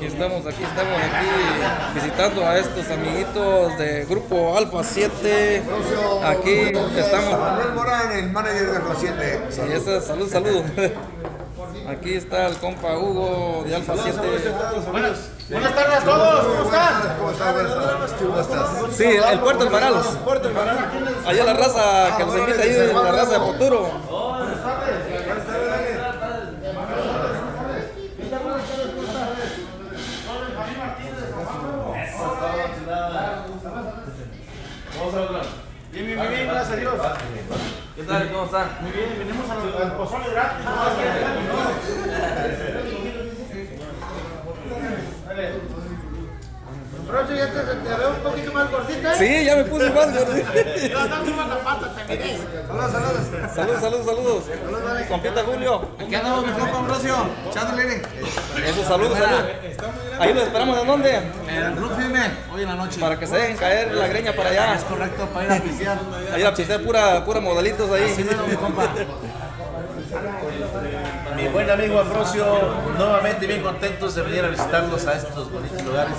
Aquí estamos, aquí estamos, aquí visitando a estos amiguitos de Grupo Alfa 7. Aquí estamos. Manuel Morán, el manager de Alfa 7. Sí, ese es- salud, salud. Aquí está el compa Hugo de Alfa 7. Buenas, buenas tardes a todos, ¿cómo están? ¿Cómo estás? Sí, el Puerto del Varal. Allá la raza que nos invita ahí, la raza de Futuro. Bien, bien, bien, bien, gracias a Dios. ¿Qué tal? ¿Cómo están? Muy bien, venimos al, al pozole gratis. Rocho, ya te, te veo un poquito más gordita, ¿eh? Sí, ya me puse más gordito. No, no subas la pata, te miré. Saludos, saludos. Saludos, saludos, saludos. Compita Julio. Aquí andamos, mi compa Ambrosio, echándole aire. Eso, saludos, saludos. Ahí los esperamos en dónde? En el Club Firme, hoy en la noche. Para que se dejen caer la greña para allá. Es correcto, para ir a pistear. Ahí la pistea pura, pura modelitos ahí. Así mi compa. Mi buen amigo Ambrosio, nuevamente bien contentos de venir a visitarlos a estos bonitos lugares.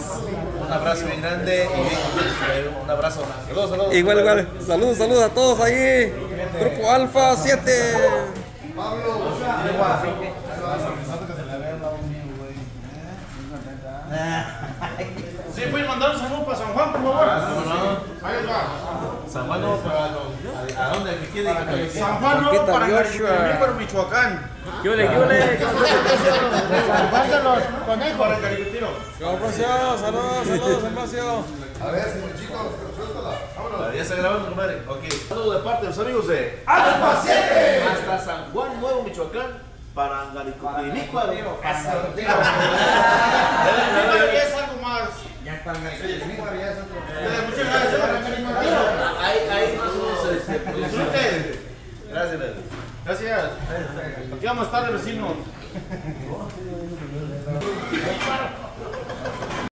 Abrazo bien grande y. Un abrazo. Saludos, saludos. Igual, igual. Saludos, saludos a todos ahí. Grupo Alfa 7. Sí, pueden mandar un saludo para San Juan, por favor. Ahí va. San Juan, no, para ¿a dónde? ¿Qué quiere? San Juan Nuevo para Joshua. Garicutirimíparo, Michoacán. Yule, yule. San Juan de los conejos. Para Garicutiro. Ambrosio, saludos, saludos, Ambrosio. A ver, Monchito, suéltala. Vámonos. Ya está grabando, compadre. Ok. Saludos de parte de los amigos de ¡Alfa 7! hasta San Juan Nuevo, Michoacán, para Garicutirimícuaro. Pero ya es algo más. Eh, Muchas gracias. Ahí, ahí más o menos. este, pues, Disfruten. Gracias, gracias. Aquí vamos a estar de